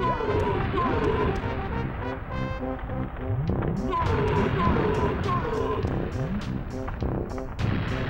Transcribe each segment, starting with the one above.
Thank you.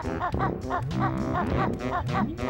啊啊啊啊啊啊啊啊。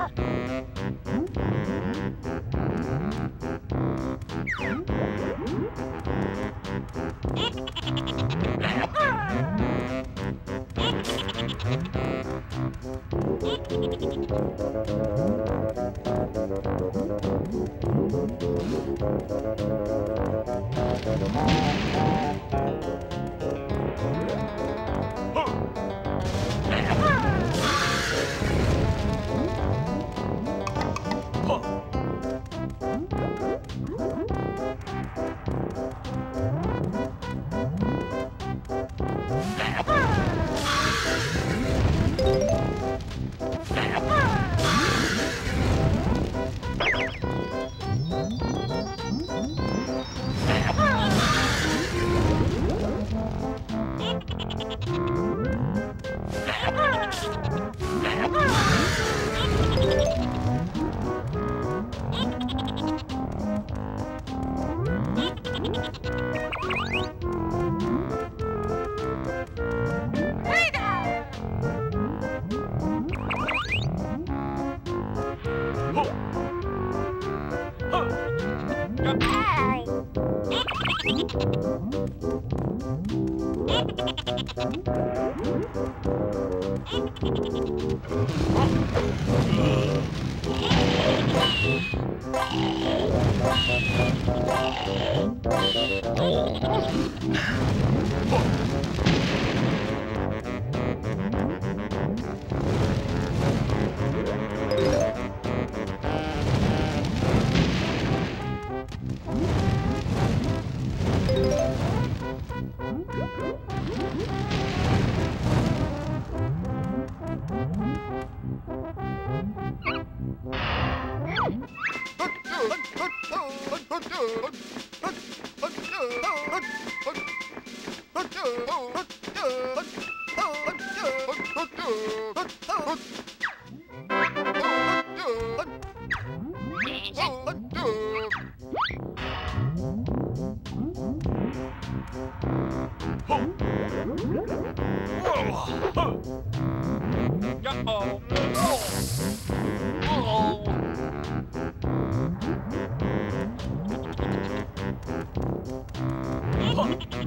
Bye.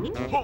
Oh,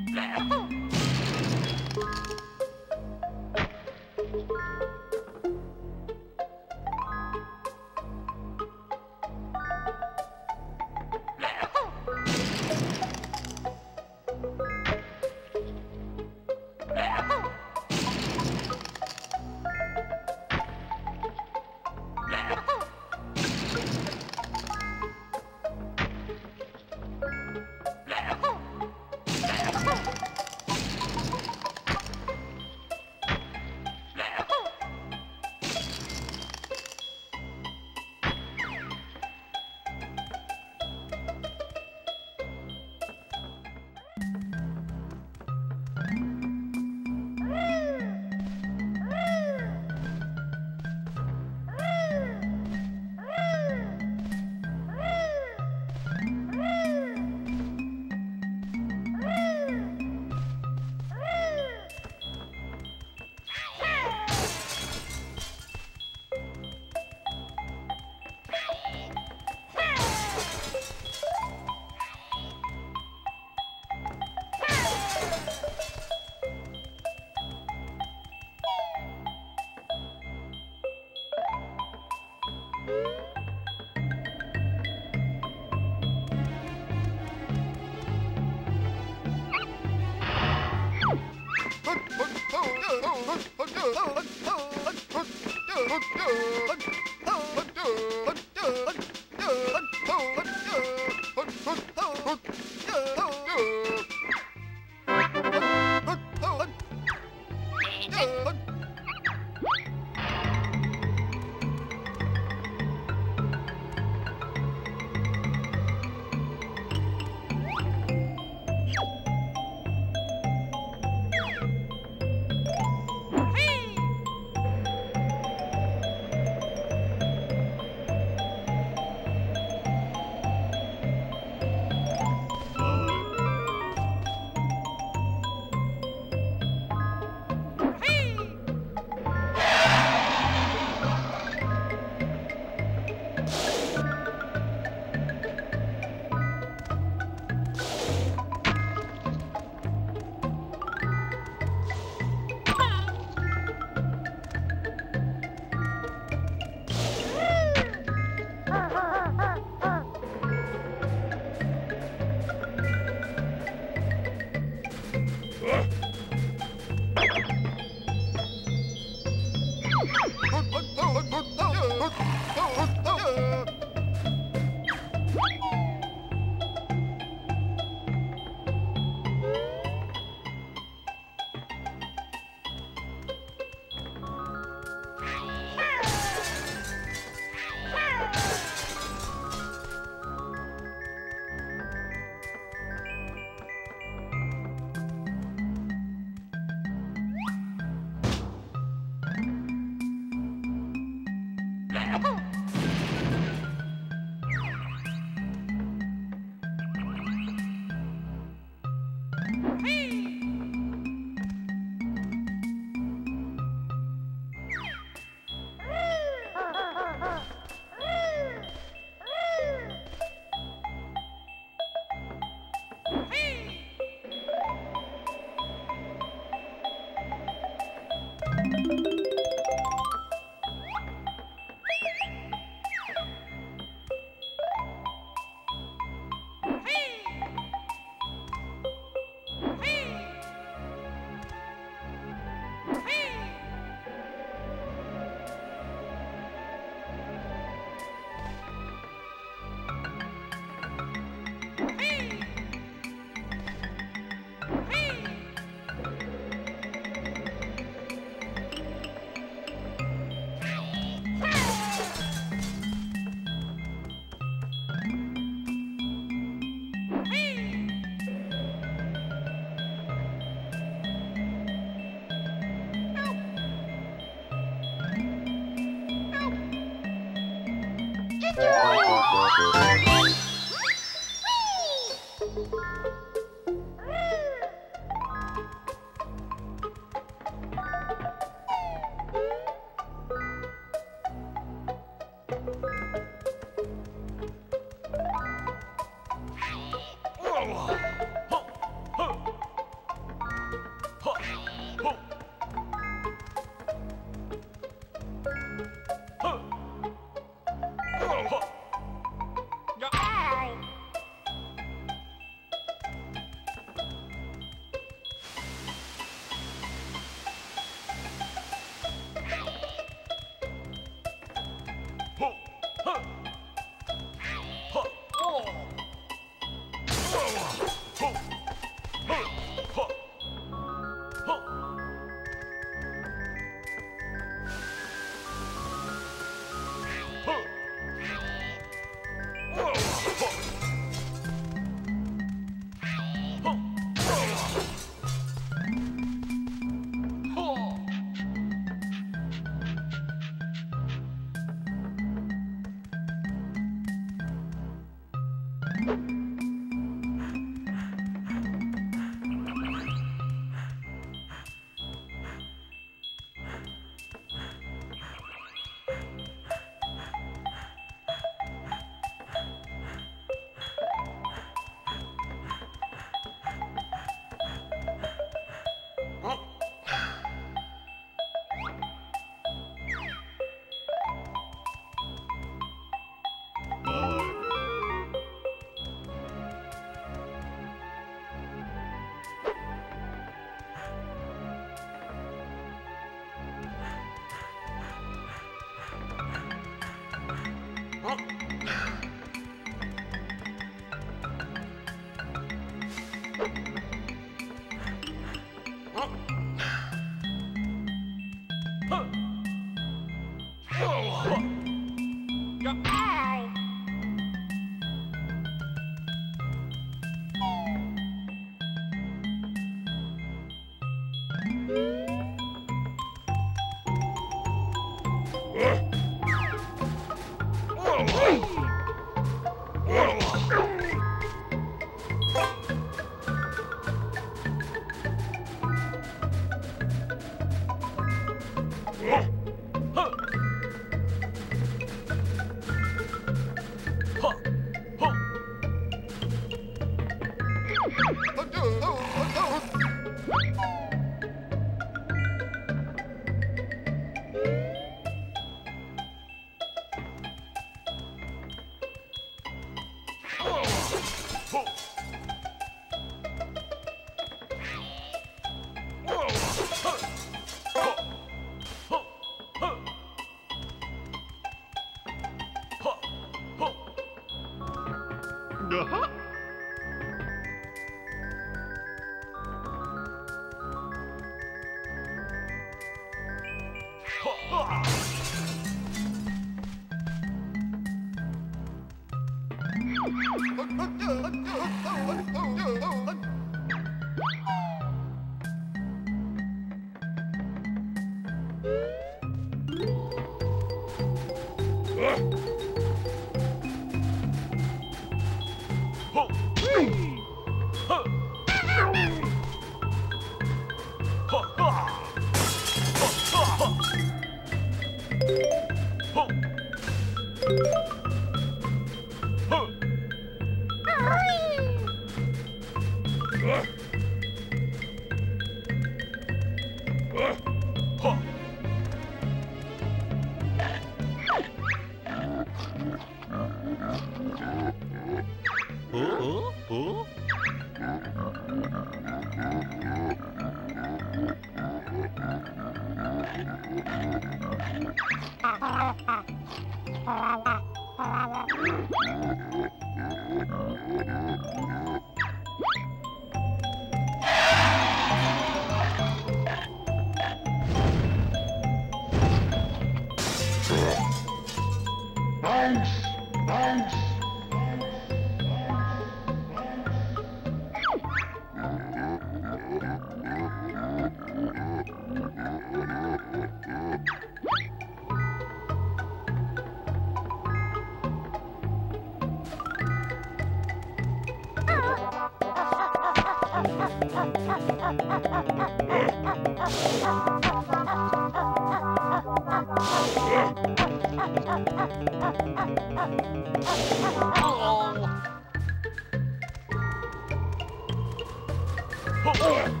Oh!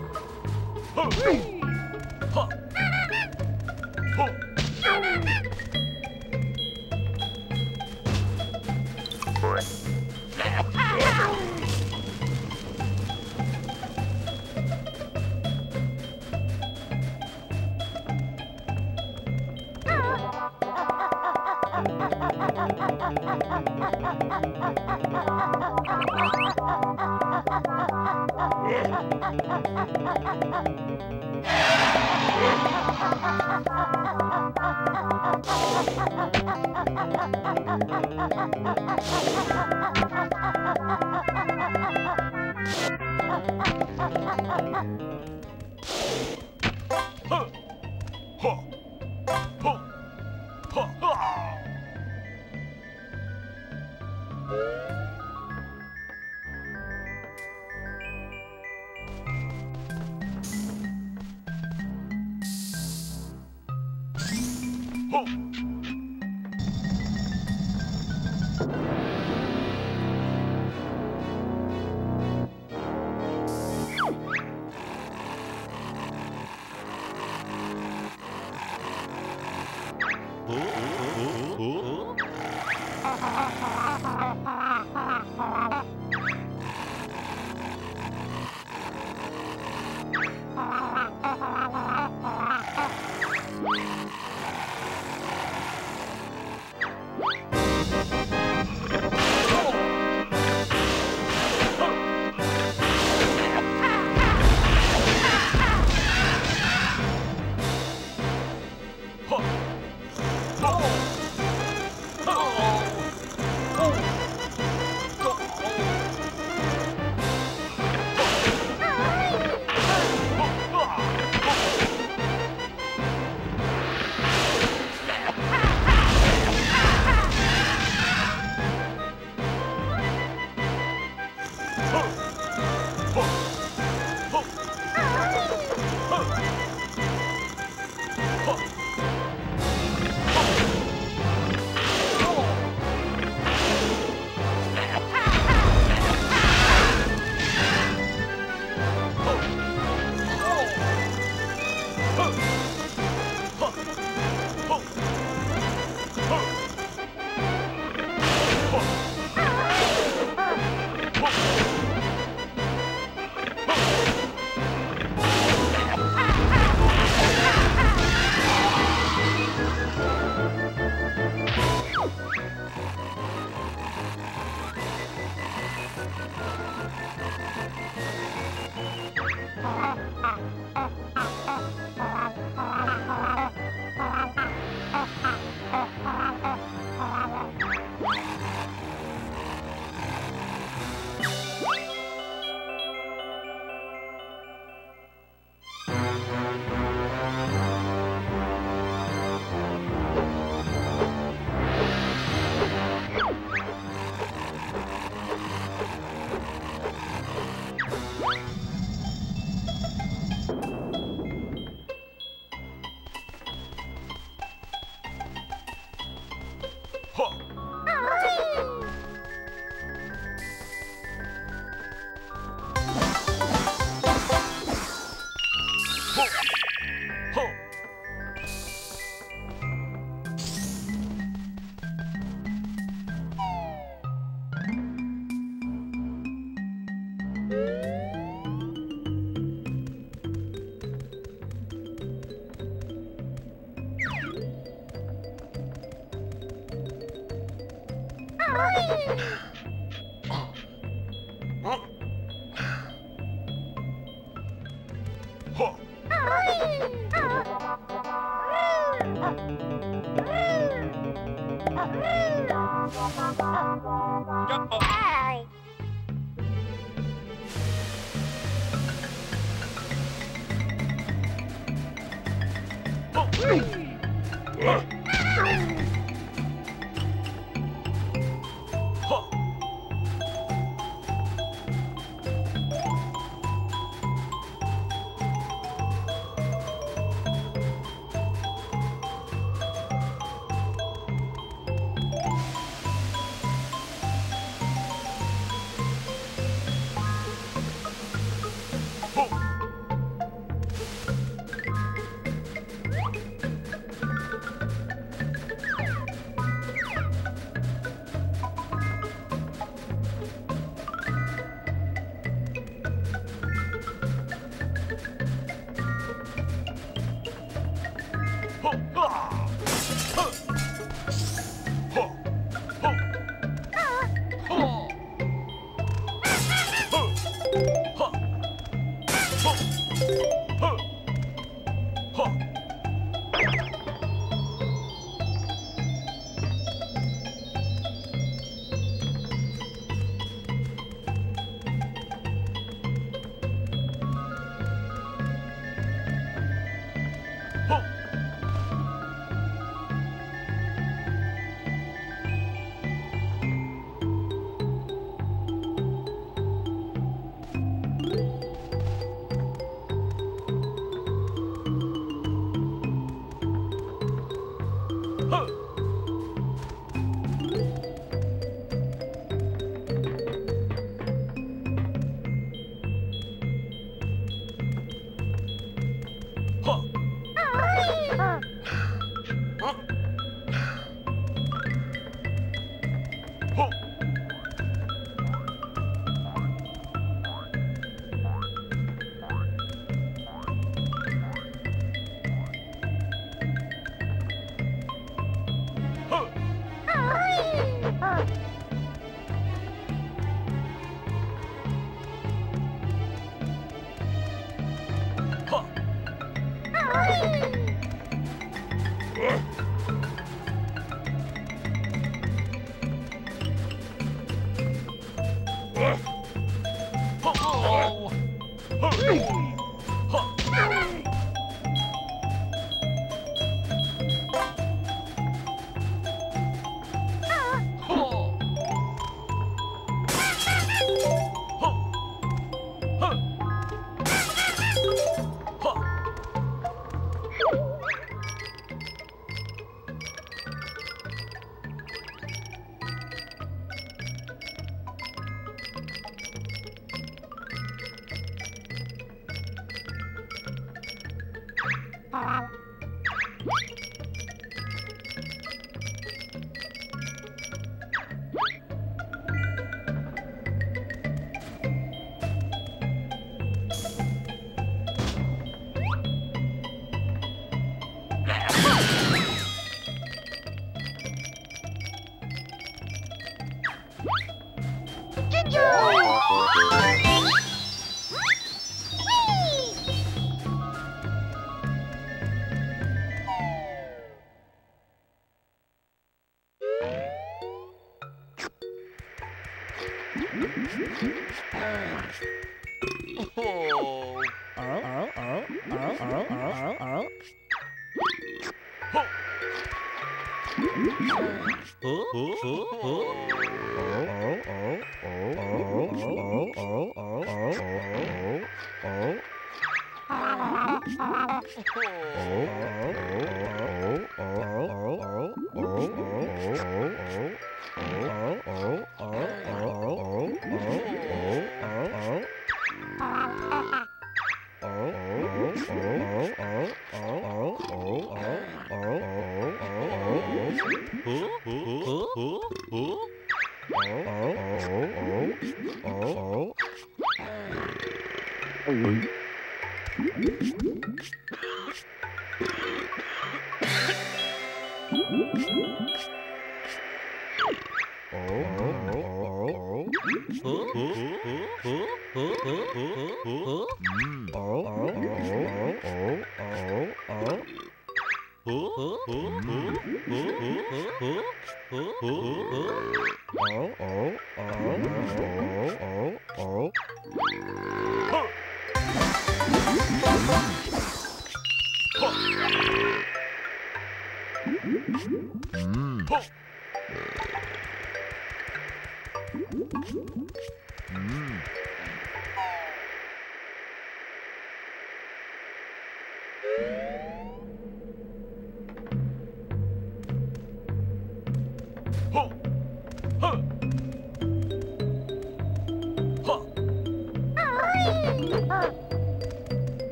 呃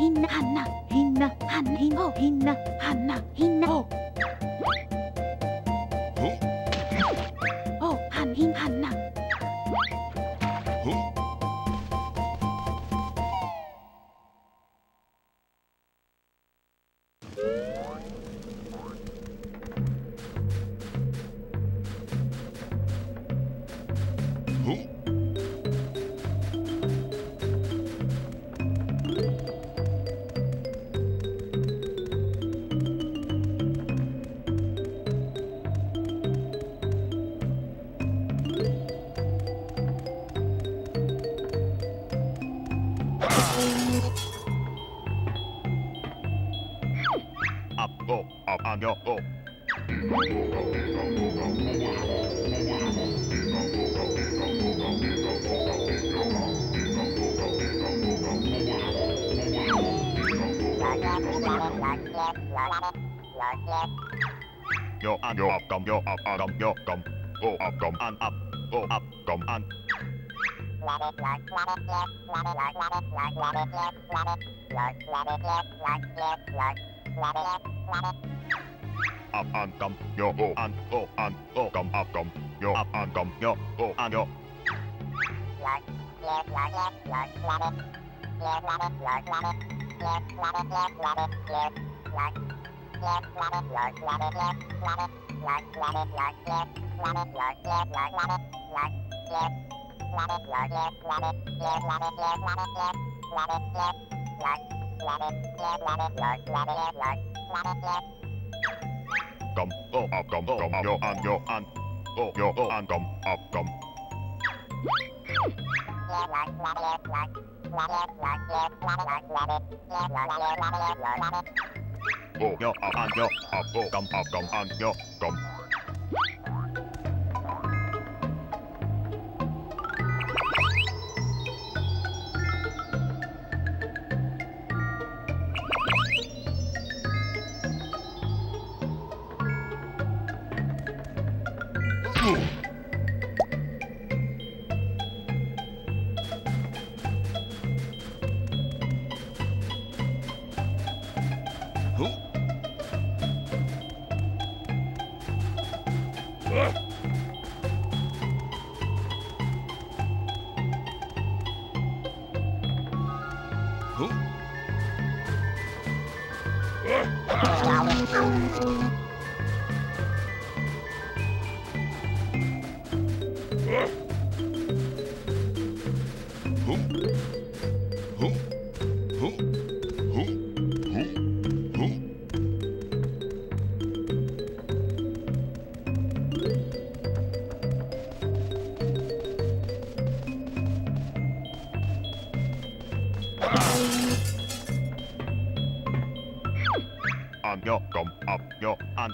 ひんなはんなひんなはんひんほひんなんなひんなほ ăn nhá cầm ập nhá ăn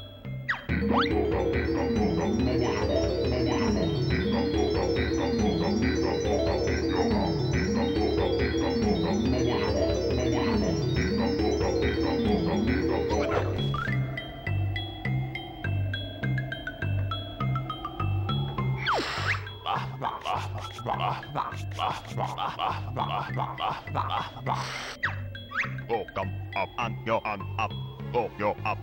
Oh, come up and your arm up. Oh, you're up.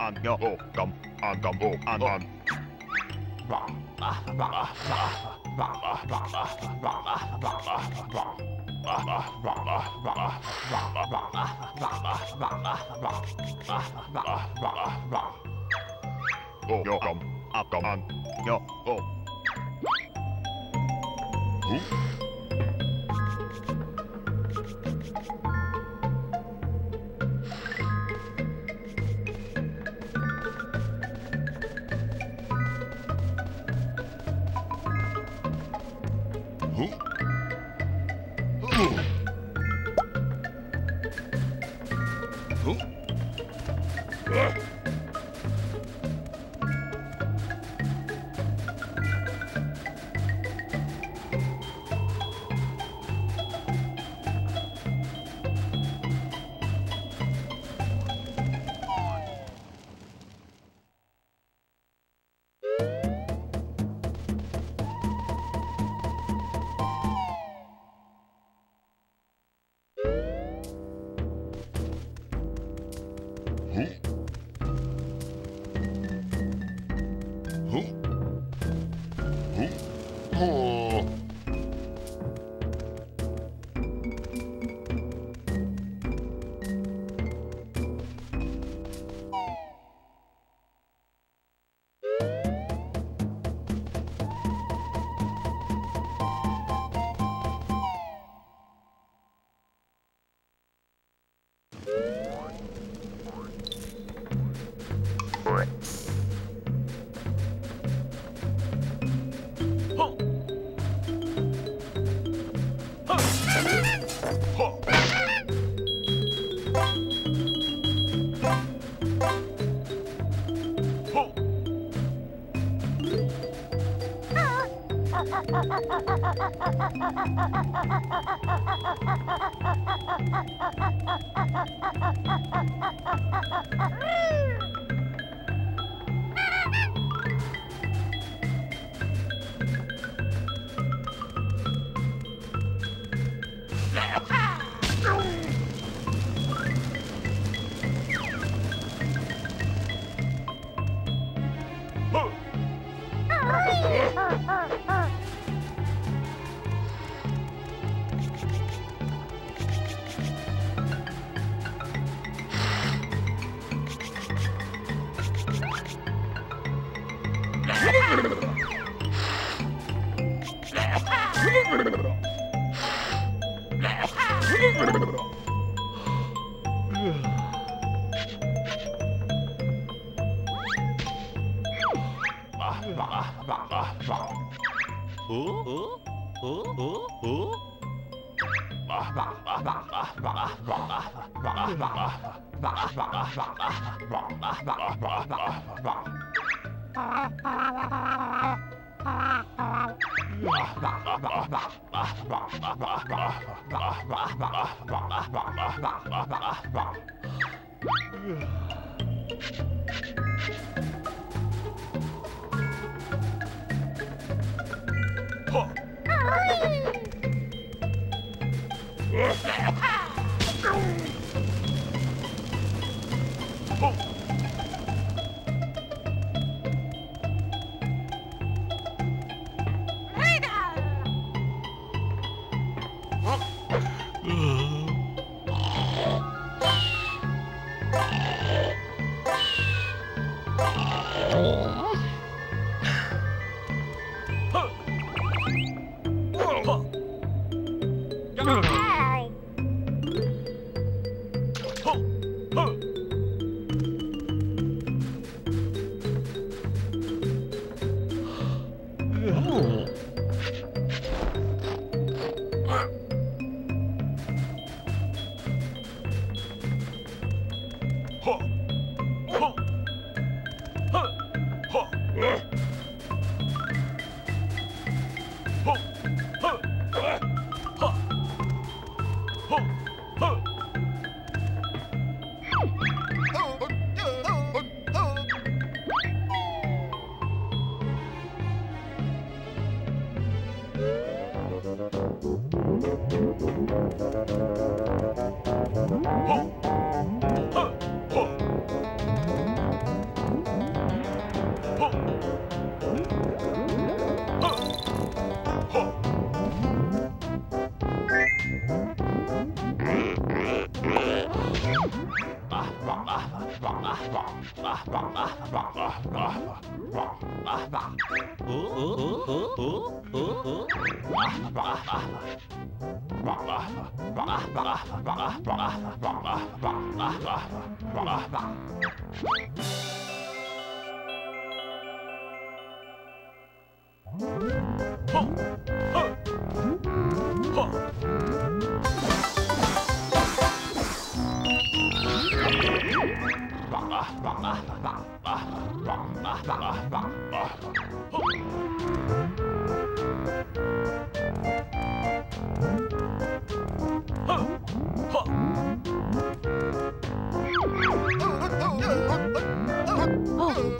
And go, oh, come, and come, oh, and on. go yo cầm up cầm. ăn yo go ha ha ha ha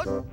Ôi.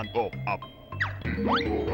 On go up.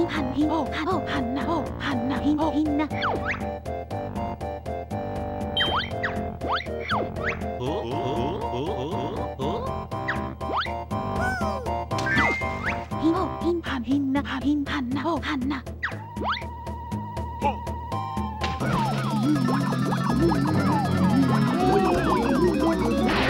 ひはんひおはおはんなおはんなひおひんなおおおおおひおひんはんひんなはひんはんなおはんなお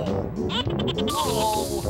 Ah!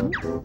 What?